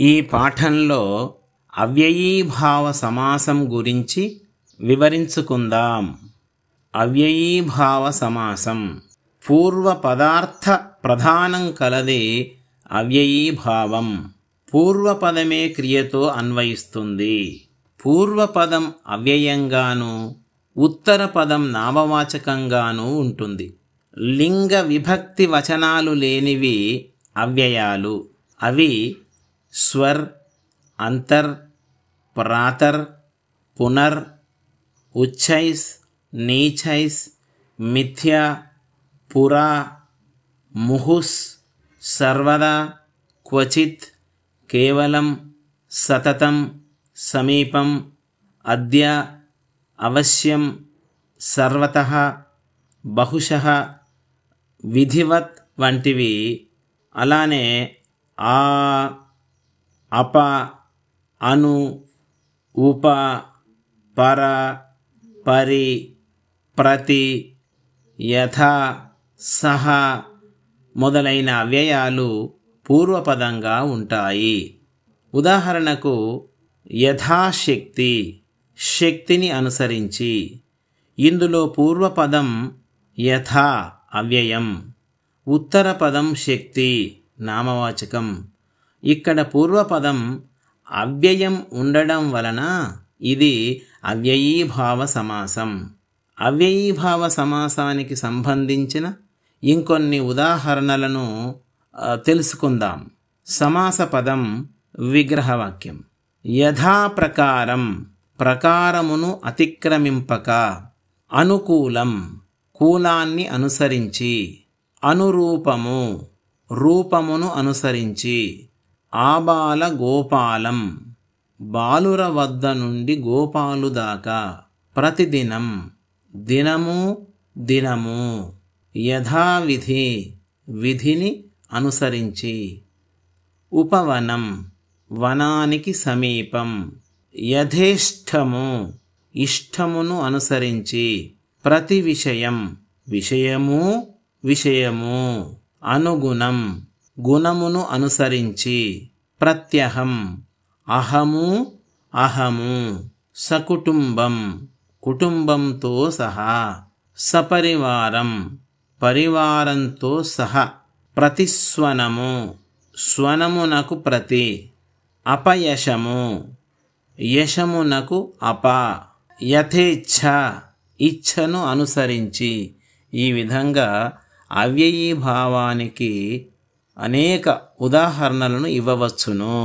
ఈ పాఠంలో అవ్యయీభావ సమాసం గురించి వివరించుకుందాం. అవ్యయీభావ సమాసం పూర్వ పదార్థ ప్రధానం కలది అవ్యయీభావం. పూర్వపదమే క్రియతో అన్వయిస్తుంది. పూర్వపదం అవ్యయంగాను ఉత్తర పదం నామవాచకంగాను ఉంటుంది. లింగ విభక్తి వచనాలు లేనివి అవ్యయాలు. అవి స్వర్ అంతర్ ప్రాతర్ పునర్ ఉచ్చైస్ నీచైస్ మిథ్య పురా ముహుస్ సర్వదా క్వచిత్ కేవలం సతతం సమీపం అద్య అవశ్యం సర్వత బహుశ విధివత్ వంటివి. అలానే ఆ అప అను ఉప పర పరి ప్రతి యథ సహ మొదలైన అవ్యయాలు పూర్వపదంగా ఉంటాయి. ఉదాహరణకు యథాశక్తి శక్తిని అనుసరించి ఇందులో పూర్వపదం యథా అవ్యయం. ఉత్తర పదం శక్తి నామవాచకం. ఇక్కడ పూర్వపదం అవ్యయం ఉండడం వలన ఇది అవ్యయీభావ సమాసం. అవ్యయీభావ సమాసానికి సంబంధించిన ఇంకొన్ని ఉదాహరణలను తెలుసుకుందాం. సమాస పదం విగ్రహవాక్యం. యథాప్రకారం ప్రకారమును అతిక్రమింపక అనుకూలం కూలాన్ని అనుసరించి అనురూపము రూపమును అనుసరించి ఆబాల గోపాలం బాలుర వద్ద నుండి గోపాలు దాకా ప్రతిదినం దినము దినము యథావిధి విధిని అనుసరించి ఉపవనం వనానికి సమీపం యథేష్టము ఇష్టమును అనుసరించి ప్రతి విషయం విషయము విషయము అనుగుణం గుణమును అనుసరించి ప్రత్యహం. అహము అహము. సకుటుంబం. కుటుంబంతో సహా. సపరివారం. పరివారంతో సహా. ప్రతిస్వనము. స్వనమునకు ప్రతి. అపయశము. యశమునకు అప. యథేచ్ఛ. ఇచ్ఛను అనుసరించి. ఈ విధంగా అవ్యయీభావానికి అనేక ఉదాహరణలను ఇవ్వవచ్చును.